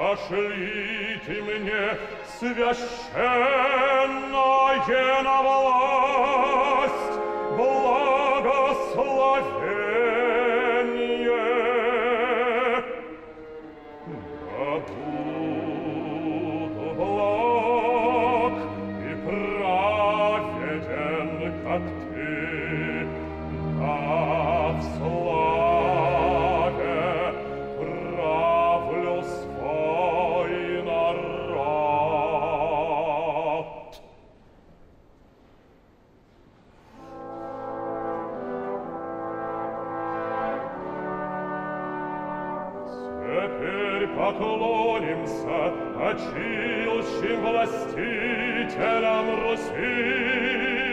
пошлите мне священное на власть благословение. Да поклонимся очищим властителям Руси.